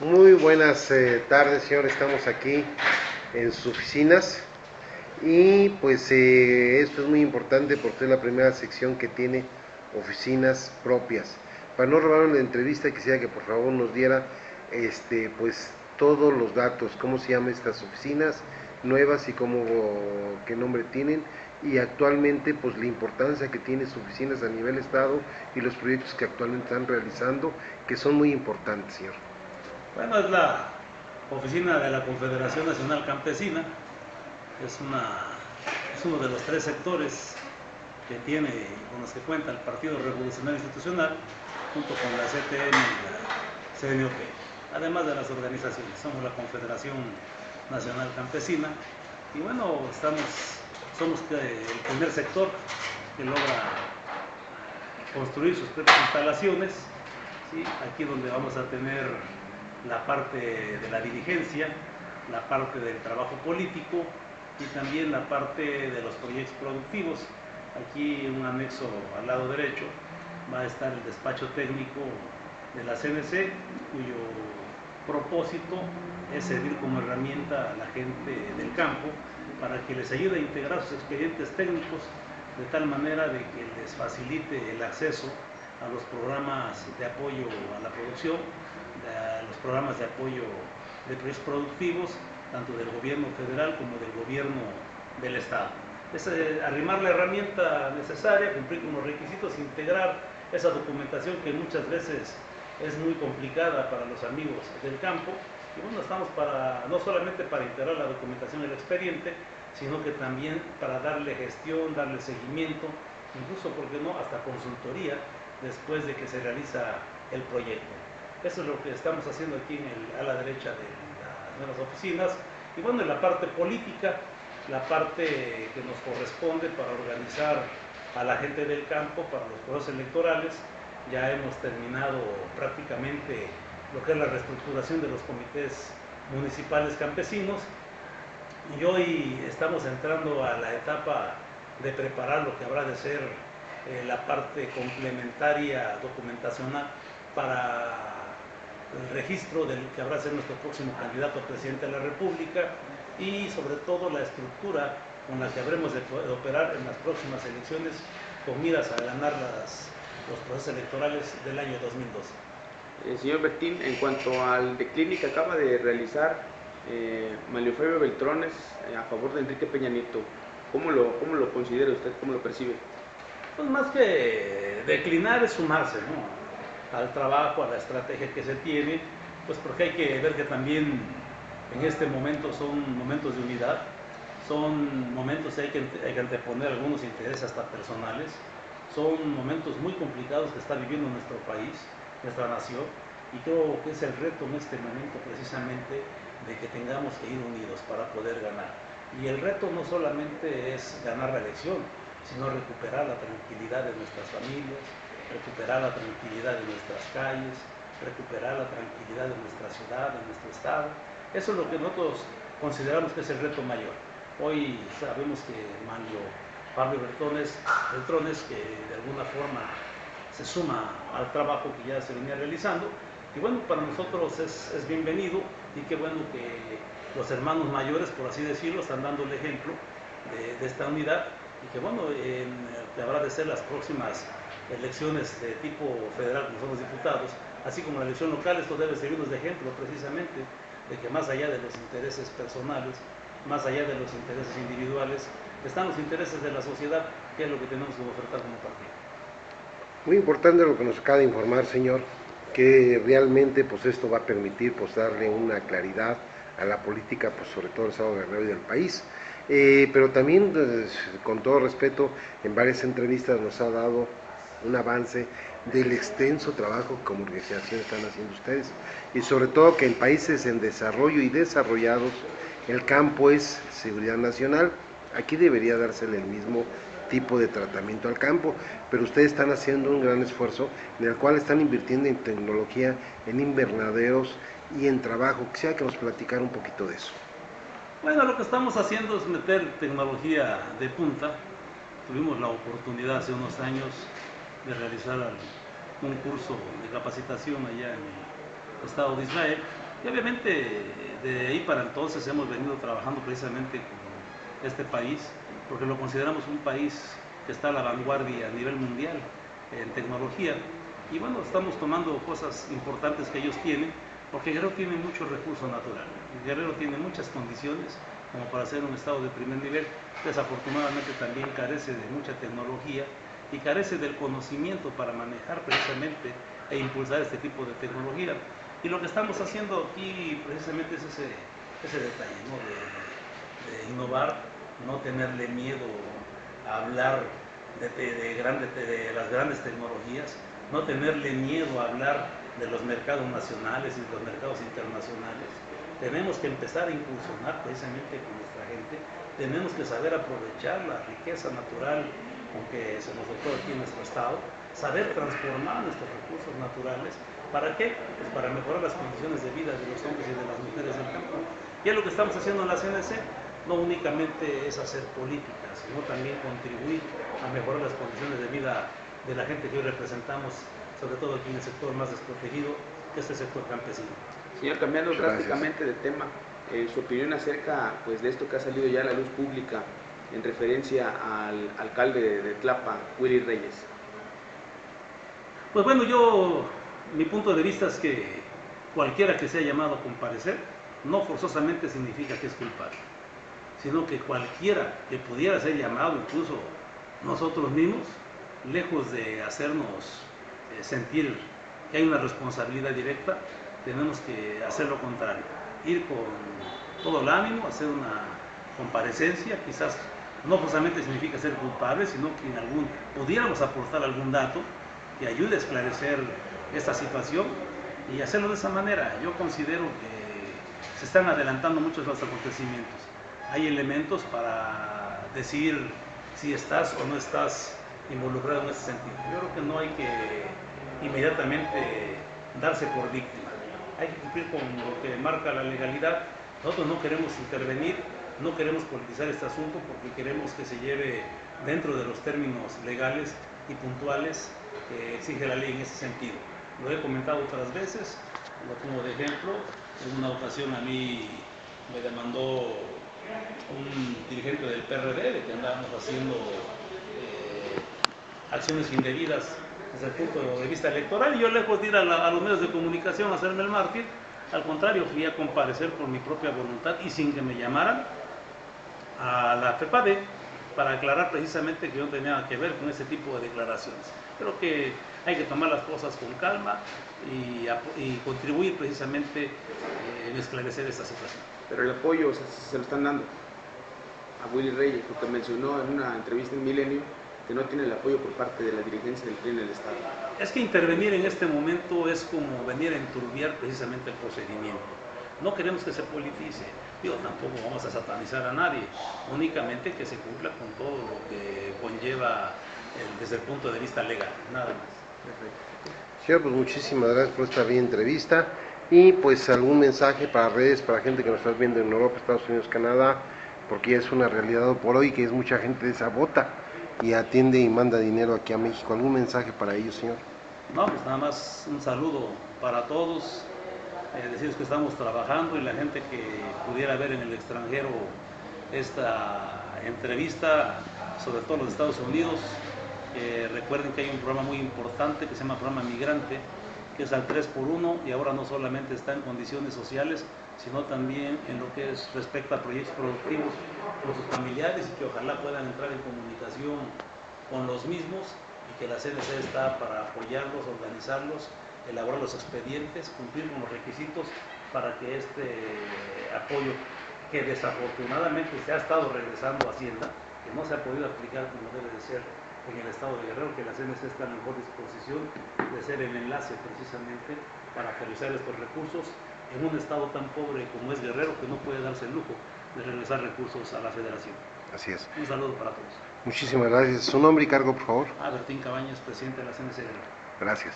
Muy buenas eh, tardes, señor. Estamos aquí en sus oficinas y pues eh, esto es muy importante porque es la primera sección que tiene oficinas propias. Para no robar la entrevista, quisiera que por favor nos diera este, pues todos los datos, cómo se llaman estas oficinas nuevas y cómo, qué nombre tienen y actualmente pues la importancia que tiene sus oficinas a nivel estado y los proyectos que actualmente están realizando que son muy importantes, señor. Bueno, es la oficina de la Confederación Nacional Campesina, es, una, es uno de los tres sectores que tiene con los que cuenta el Partido Revolucionario Institucional junto con la CTM y la CNOP, además de las organizaciones, somos la Confederación Nacional Campesina. Y bueno, estamos somos el primer sector que logra construir sus propias instalaciones, aquí donde vamos a tener la parte de la dirigencia, la parte del trabajo político y también la parte de los proyectos productivos. Aquí un anexo al lado derecho va a estar el despacho técnico de la CNC, cuyo propósito es servir como herramienta a la gente del campo para que les ayude a integrar sus expedientes técnicos de tal manera de que les facilite el acceso a los programas de apoyo a la producción, a los programas de apoyo de proyectos productivos, tanto del gobierno federal como del gobierno del Estado. Es eh, arrimar la herramienta necesaria, cumplir con los requisitos, integrar esa documentación que muchas veces es muy complicada para los amigos del campo. Y bueno, estamos para, no solamente para integrar la documentación del expediente, sino que también para darle gestión, darle seguimiento, incluso, porque no?, hasta consultoría después de que se realiza el proyecto. Eso es lo que estamos haciendo aquí a la derecha de las nuevas oficinas. Y bueno, en la parte política, la parte que nos corresponde para organizar a la gente del campo para los procesos electorales, ya hemos terminado prácticamente lo que es la reestructuración de los comités municipales campesinos y hoy estamos entrando a la etapa de preparar lo que habrá de ser eh, la parte complementaria documentacional para el registro del que habrá de ser nuestro próximo candidato a presidente de la República y sobre todo la estructura con la que habremos de, operar en las próximas elecciones con miras a ganar las, los procesos electorales del año 2012. Eh, señor Bertín, en cuanto al declínio que acaba de realizar eh, Mario Fabio Beltrones eh, a favor de Enrique Peña Nieto, ¿cómo lo, ¿cómo lo considera usted? ¿Cómo lo percibe? Pues más que declinar es sumarse al trabajo, a la estrategia que se tiene, pues porque hay que ver que también en este momento son momentos de unidad, son momentos que hay que, hay que anteponer algunos intereses hasta personales, son momentos muy complicados que está viviendo nuestro país, nuestra nación, y creo que es el reto en este momento precisamente de que tengamos que ir unidos para poder ganar. Y el reto no solamente es ganar la elección, sino recuperar la tranquilidad de nuestras familias, recuperar la tranquilidad de nuestras calles, recuperar la tranquilidad de nuestra ciudad, de nuestro estado. Eso es lo que nosotros consideramos que es el reto mayor. Hoy sabemos que Manlio Pablo Bertones, Beltrones, que de alguna forma se suma al trabajo que ya se venía realizando. Y bueno, para nosotros es, bienvenido y qué bueno que los hermanos mayores, por así decirlo, están dando el ejemplo de, esta unidad y que bueno, habrá de ser las próximas elecciones de tipo federal como somos diputados, así como la elección local, esto debe servirnos de ejemplo precisamente de que más allá de los intereses personales, más allá de los intereses individuales, están los intereses de la sociedad, que es lo que tenemos que ofertar como partido. Muy importante lo que nos acaba de informar, señor, que realmente pues esto va a permitir pues darle una claridad a la política, pues sobre todo el Estado de Guerrero y del país. Eh, pero también, pues, con todo respeto, en varias entrevistas nos ha dado un avance del extenso trabajo que como organización están haciendo ustedes y sobre todo que en países en desarrollo y desarrollados el campo es seguridad nacional, aquí debería dársele el mismo tipo de tratamiento al campo, pero ustedes están haciendo un gran esfuerzo en el cual están invirtiendo en tecnología, en invernaderos y en trabajo. Quisiera que nos platicara un poquito de eso. Bueno, lo que estamos haciendo es meter tecnología de punta. Tuvimos la oportunidad hace unos años de realizar un curso de capacitación allá en el Estado de Israel Y obviamente de ahí para entonces hemos venido trabajando precisamente con este país, porque lo consideramos un país que está a la vanguardia a nivel mundial en tecnología. Y bueno, estamos tomando cosas importantes que ellos tienen, porque Guerrero tiene muchos recursos naturales. Guerrero tiene muchas condiciones como para ser un estado de primer nivel. Desafortunadamente también carece de mucha tecnología y carece del conocimiento para manejar precisamente e impulsar este tipo de tecnología. Y lo que estamos haciendo aquí precisamente es ese, ese detalle, ¿no? de, innovar, no tenerle miedo a hablar de, de, grandes, de las grandes tecnologías, no tenerle miedo a hablar de los mercados nacionales y de los mercados internacionales. Tenemos que empezar a incursionar precisamente con nuestra gente, tenemos que saber aprovechar la riqueza natural con que se nos dotó aquí en nuestro estado, saber transformar nuestros recursos naturales ¿Para qué? Pues para mejorar las condiciones de vida de los hombres y de las mujeres del campo. Y es lo que estamos haciendo en la CNC. No únicamente es hacer política, sino también contribuir a mejorar las condiciones de vida de la gente que hoy representamos, sobre todo aquí en el sector más desprotegido, que es el sector campesino. Señor, cambiando drásticamente de tema, eh, su opinión acerca pues, de esto que ha salido ya a la luz pública en referencia al alcalde de, Tlapa, Willy Reyes. Pues bueno, yo mi punto de vista es que cualquiera que sea llamado a comparecer no forzosamente significa que es culpable, sino que cualquiera que pudiera ser llamado, incluso nosotros mismos, lejos de hacernos eh, sentir que hay una responsabilidad directa, tenemos que hacer lo contrario, ir con todo el ánimo, hacer una comparecencia, quizás no forzosamente significa ser culpable, sino que en algún, pudiéramos aportar algún dato que ayude a esclarecer esta situación y hacerlo de esa manera. Yo considero que se están adelantando muchos los acontecimientos. Hay elementos para decir si estás o no estás involucrado en ese sentido. Yo creo que no hay que inmediatamente darse por víctima. Hay que cumplir con lo que marca la legalidad. Nosotros no queremos intervenir, no queremos politizar este asunto porque queremos que se lleve dentro de los términos legales y puntuales que exige la ley en ese sentido. Lo he comentado otras veces, lo pongo de ejemplo. En una ocasión a mí me demandó un dirigente del PRD de que andábamos haciendo eh, acciones indebidas desde el punto de vista electoral y yo lejos de ir a, a, los medios de comunicación a hacerme el mártir, al contrario fui a comparecer por mi propia voluntad y sin que me llamaran a la FEPADE para aclarar precisamente que yo no tenía que ver con ese tipo de declaraciones. Creo que hay que tomar las cosas con calma y, y contribuir precisamente eh, en esclarecer esta situación. Pero el apoyo o sea, se lo están dando a Willy Reyes, porque mencionó en una entrevista en Milenio que no tiene el apoyo por parte de la dirigencia del PRI en el Estado. Es que intervenir en este momento es como venir a enturbiar precisamente el procedimiento. No queremos que se politice, digo, tampoco vamos a satanizar a nadie, únicamente que se cumpla con todo lo que conlleva el, desde el punto de vista legal, nada más. Perfecto. Señor, pues muchísimas gracias por esta bien entrevista y pues algún mensaje para redes, para gente que nos está viendo en Europa, Estados Unidos, Canadá, porque ya es una realidad por hoy que es mucha gente de esa bota y atiende y manda dinero aquí a México. ¿Algún mensaje para ellos, señor? No, pues nada más un saludo para todos, eh, que estamos trabajando y la gente que pudiera ver en el extranjero esta entrevista, sobre todo los Estados Unidos, recuerden que hay un programa muy importante que se llama Programa Migrante, que es al 3x1 y ahora no solamente está en condiciones sociales, sino también en lo que es respecto a proyectos productivos con sus familiares y que ojalá puedan entrar en comunicación con los mismos y que la CNC está para apoyarlos, organizarlos elaborar los expedientes, cumplir con los requisitos para que este apoyo que desafortunadamente se ha estado regresando a Hacienda, que no se ha podido aplicar como debe de ser en el estado de Guerrero, que la CNC está en mejor disposición de ser el enlace precisamente para realizar estos recursos en un estado tan pobre como es Guerrero, que no puede darse el lujo de regresar recursos a la federación. Así es. Un saludo para todos. Muchísimas gracias. Su nombre y cargo, por favor. Albertín Cabañas, presidente de la CNC Guerrero. Gracias.